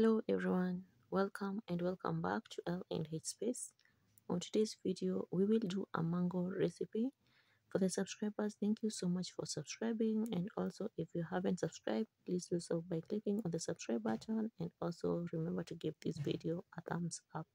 Hello everyone, welcome and welcome back to EL and H Space. On today's video, we will do a mango recipe. For the subscribers, thank you so much for subscribing and also if you haven't subscribed, please do so by clicking on the subscribe button and also remember to give this video a thumbs up.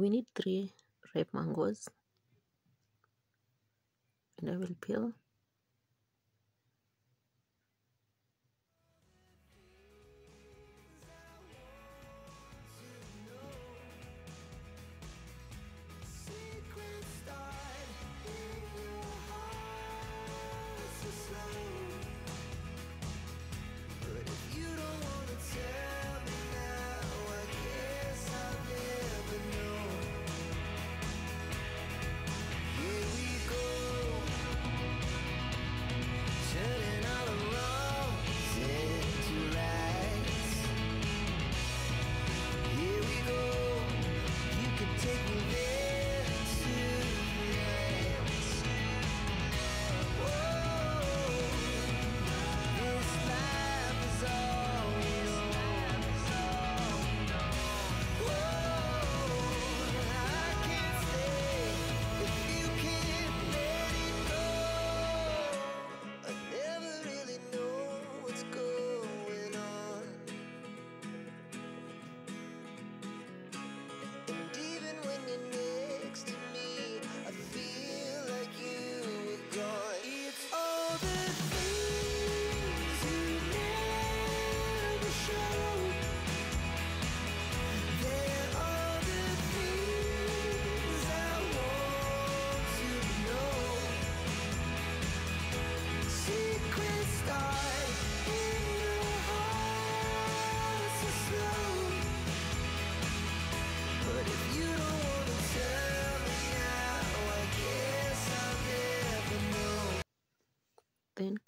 We need three ripe mangoes and I will peel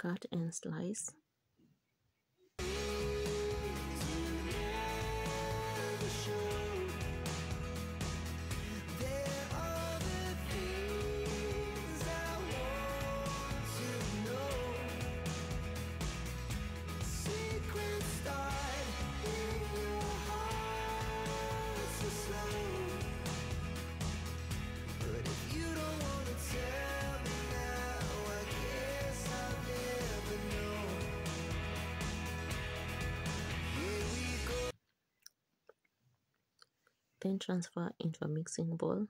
cut and slice then transfer into a mixing bowl.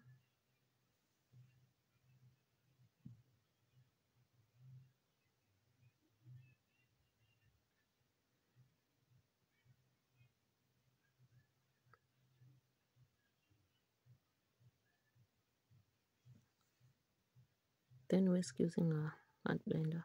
Then whisk using a hand blender.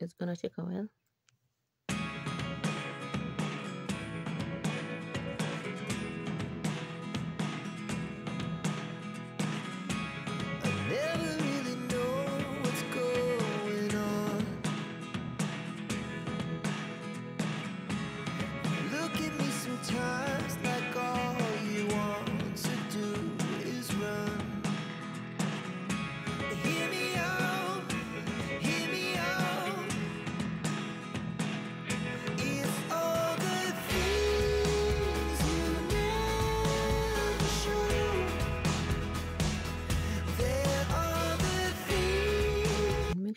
It's gonna take a while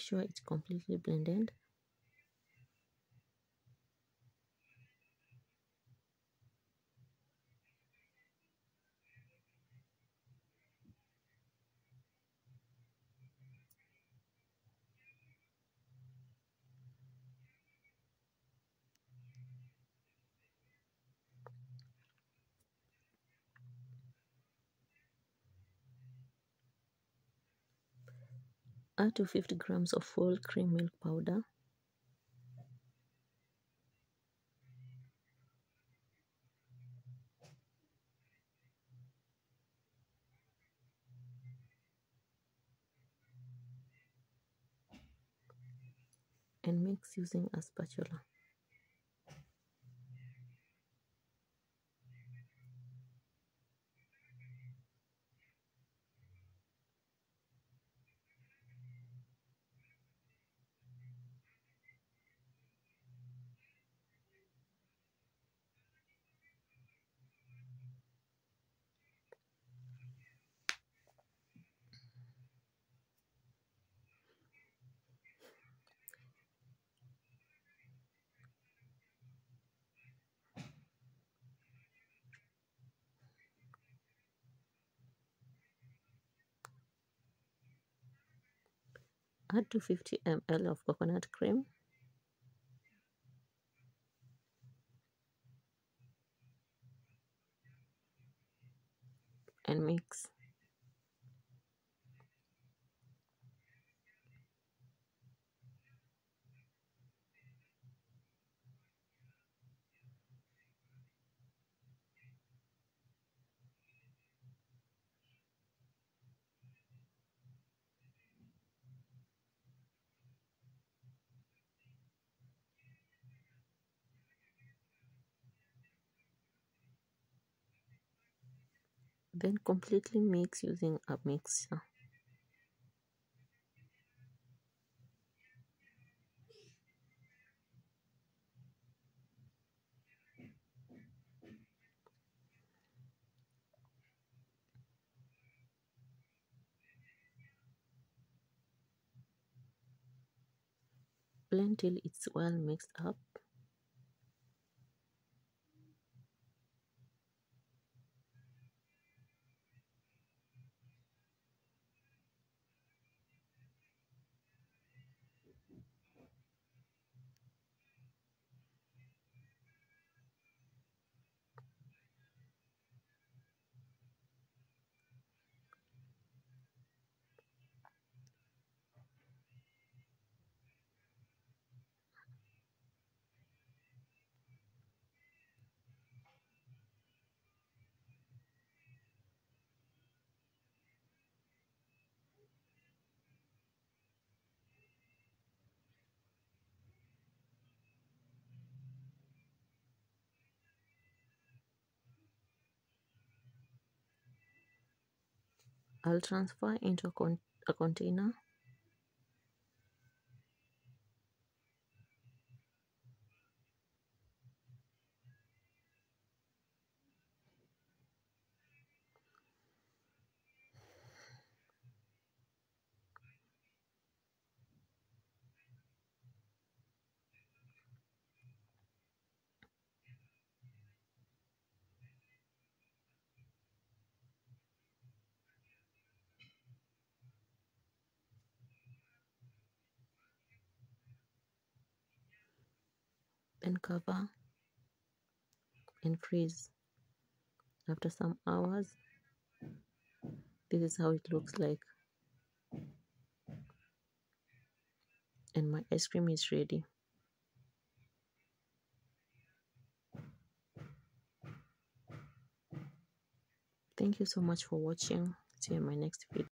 sure it's completely blended add to 50 grams of whole cream milk powder. And mix using a spatula. Add 250 ml of coconut cream. And mix. Then completely mix using a mixer. Blend till it's well mixed up. I'll transfer into a, con a container. Then cover and freeze. After some hours, this is how it looks like. And my ice cream is ready. Thank you so much for watching. See you in my next video.